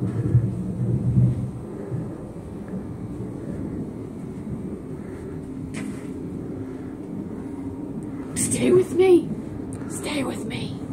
Stay with me. Stay with me.